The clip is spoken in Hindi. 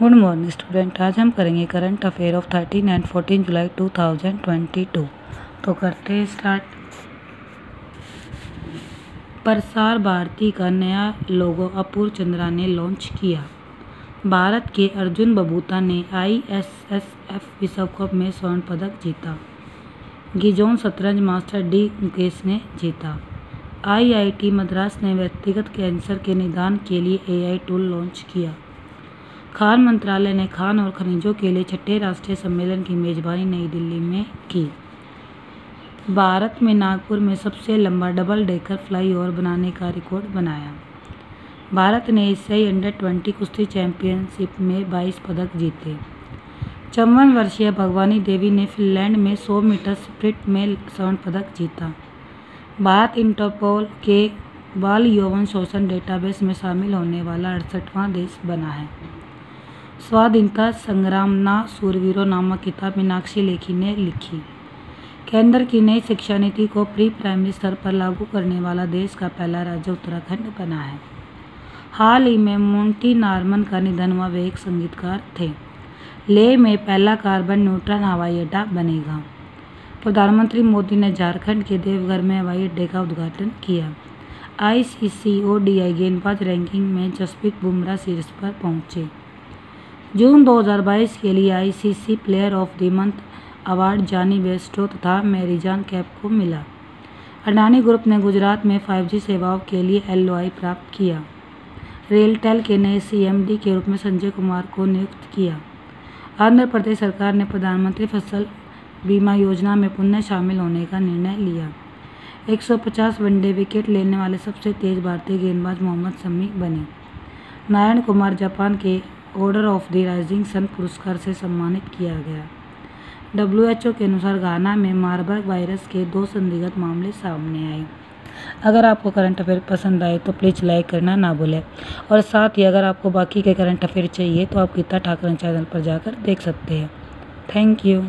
गुड मॉर्निंग स्टूडेंट आज हम करेंगे current affair of thirteen and fourteen July two thousand twenty two तो करते हैं स्टार्ट प्रसार भारती का नया लोगो अपूर्व चंद्रा ने लॉन्च किया। भारत के अर्जुन बबूता ने आईएसएसएफ विश्व कप में स्वर्ण पदक जीता। गिजोन शतरंज मास्टर डी मुकेश ने जीता। आईआईटी मद्रास ने व्यक्तिगत कैंसर के निदान के लिए एआई टूल लॉन्च किया। खान मंत्रालय ने खान और खनिजों के लिए छठे राष्ट्रीय सम्मेलन की मेजबानी नई दिल्ली में की। भारत में नागपुर में सबसे लंबा डबल डेकर फ्लाईओवर बनाने का रिकॉर्ड बनाया। भारत ने एशियाई अंडर ट्वेंटी कुश्ती चैंपियनशिप में 22 पदक जीते। चौवन वर्षीय भगवानी देवी ने फिनलैंड में 100 मीटर स्प्रिट में स्वर्ण पदक जीता। भारत इंटरपोल के बाल यौवन शोषण डेटाबेस में शामिल होने वाला अड़सठवां देश बना है। स्वाधीनता संग्राम ना सूरवीरों नामक किताब मीनाक्षी लेखी ने लिखी। केंद्र की नई शिक्षा नीति को प्री प्राइमरी स्तर पर लागू करने वाला देश का पहला राज्य उत्तराखंड बना है। हाल ही में मोंटी नार्मन का निधन हुआ वे एक संगीतकार थे। लेह में पहला कार्बन न्यूट्रल हवाई अड्डा बनेगा। प्रधानमंत्री मोदी ने झारखंड के देवघर में हवाई अड्डे का उद्घाटन किया। आई सी सी ओ डी आई गेंदबाज रैंकिंग में जसप्रीत बुमराह शीर्ष पर पहुँचे। जून 2022 के लिए ICC player of the month award Jonny Bairstow तथा मेरीजान कैप को मिला। अडानी ग्रुप ने गुजरात में 5G सेवाओं के लिए एल प्राप्त किया। रेलटेल के नए सीएमडी के रूप में संजय कुमार को नियुक्त किया। आंध्र प्रदेश सरकार ने प्रधानमंत्री फ़सल बीमा योजना में पुनः शामिल होने का निर्णय लिया। 150 वनडे विकेट लेने वाले सबसे तेज भारतीय गेंदबाज मोहम्मद शमी बने। नारायण कुमार जापान के order of the rising sun पुरस्कार से सम्मानित किया गया। डब्ल्यूएचओ के अनुसार गाना में मारबर्ग वायरस के दो संदिग्ध मामले सामने आए। अगर आपको करंट अफेयर पसंद आए तो प्लीज़ लाइक करना ना भूलें। और साथ ही अगर आपको बाकी के करंट अफेयर चाहिए तो आप गीता ठाकरन चैनल पर जाकर देख सकते हैं। Thank you